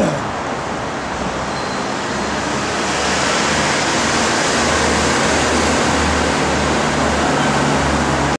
Yeah.